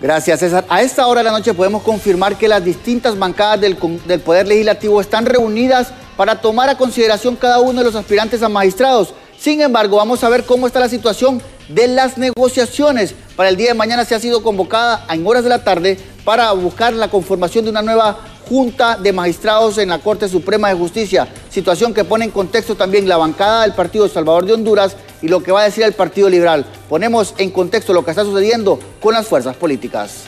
Gracias, César. A esta hora de la noche podemos confirmar que las distintas bancadas del, Poder Legislativo están reunidas para tomar a consideración cada uno de los aspirantes a magistrados. Sin embargo, vamos a ver cómo está la situación de las negociaciones. Para el día de mañana se ha sido convocada en horas de la tarde para buscar la conformación de una nueva Junta de Magistrados en la Corte Suprema de Justicia, situación que pone en contexto también la bancada del Partido Salvador de Honduras y lo que va a decir el Partido Liberal. Ponemos en contexto lo que está sucediendo con las fuerzas políticas.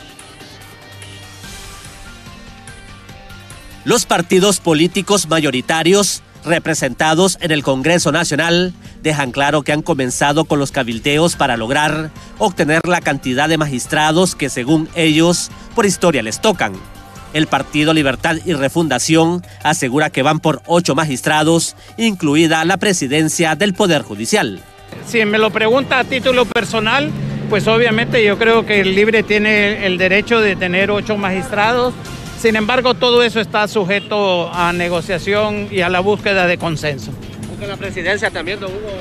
Los partidos políticos mayoritarios representados en el Congreso Nacional dejan claro que han comenzado con los cabildeos para lograr obtener la cantidad de magistrados que según ellos por historia les tocan. El Partido Libertad y Refundación asegura que van por ocho magistrados, incluida la presidencia del Poder Judicial. Si me lo pregunta a título personal, pues obviamente yo creo que el Libre tiene el derecho de tener ocho magistrados. Sin embargo, todo eso está sujeto a negociación y a la búsqueda de consenso. ¿Busca la presidencia también, don Hugo?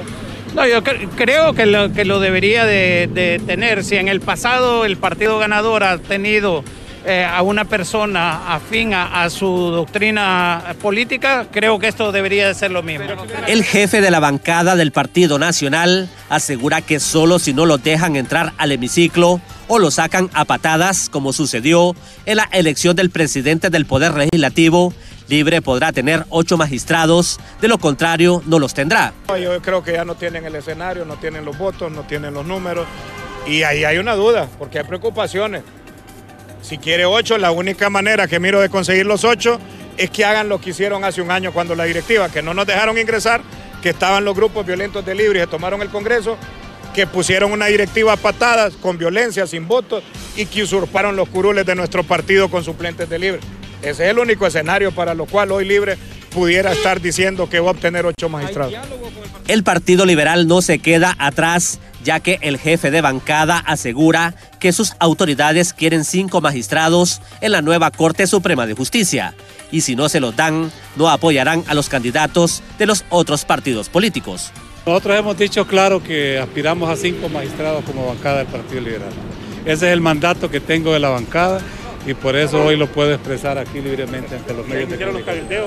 No, yo creo que lo, que lo debería de, de tener. Si en el pasado el partido ganador ha tenido eh, a una persona afín a, su doctrina política, creo que esto debería de ser lo mismo. El jefe de la bancada del Partido Nacional asegura que solo si no lo dejan entrar al hemiciclo o lo sacan a patadas, como sucedió en la elección del presidente del Poder Legislativo, Libre podrá tener ocho magistrados, de lo contrario no los tendrá. Yo creo que ya no tienen el escenario, no tienen los votos, no tienen los números y ahí hay una duda, porque hay preocupaciones. Si quiere ocho, la única manera que miro de conseguir los ocho es que hagan lo que hicieron hace un año cuando la directiva, que no nos dejaron ingresar, que estaban los grupos violentos de libre y se tomaron el Congreso, que pusieron una directiva a patadas, con violencia, sin votos, y que usurparon los curules de nuestro partido con suplentes de libre. Ese es el único escenario para lo cual hoy libre pudiera estar diciendo que va a obtener ocho magistrados. El Partido Liberal no se queda atrás, ya que el jefe de bancada asegura que sus autoridades quieren cinco magistrados en la nueva Corte Suprema de Justicia, y si no se los dan, no apoyarán a los candidatos de los otros partidos políticos. Nosotros hemos dicho claro que aspiramos a cinco magistrados como bancada del Partido Liberal. Ese es el mandato que tengo de la bancada y por eso hoy lo puedo expresar aquí libremente ante los medios de comunicación.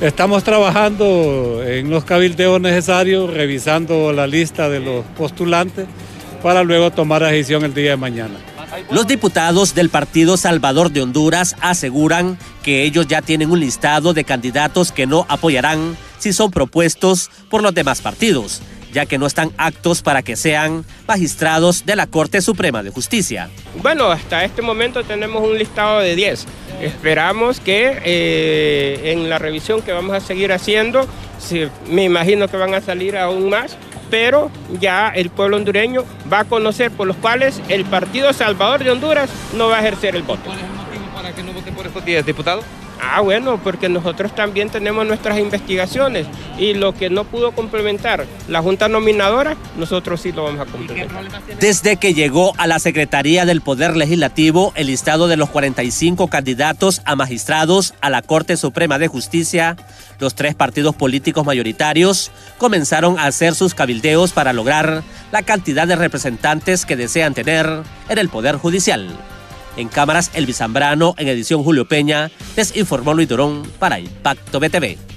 Estamos trabajando en los cabildeos necesarios, revisando la lista de los postulantes para luego tomar la decisión el día de mañana. Los diputados del Partido Salvador de Honduras aseguran que ellos ya tienen un listado de candidatos que no apoyarán si son propuestos por los demás partidos ya que no están actos para que sean magistrados de la Corte Suprema de Justicia. Bueno, hasta este momento tenemos un listado de 10. Esperamos que eh, en la revisión que vamos a seguir haciendo, me imagino que van a salir aún más, pero ya el pueblo hondureño va a conocer por los cuales el Partido Salvador de Honduras no va a ejercer el voto. ¿Cuál es el motivo para que no voten por estos 10 diputados? Ah, bueno, porque nosotros también tenemos nuestras investigaciones y lo que no pudo complementar la Junta Nominadora, nosotros sí lo vamos a complementar. Desde que llegó a la Secretaría del Poder Legislativo el listado de los 45 candidatos a magistrados a la Corte Suprema de Justicia, los tres partidos políticos mayoritarios comenzaron a hacer sus cabildeos para lograr la cantidad de representantes que desean tener en el Poder Judicial. En cámaras, Elvis Zambrano, en edición Julio Peña, les informó Luis Durón para Impacto BTV.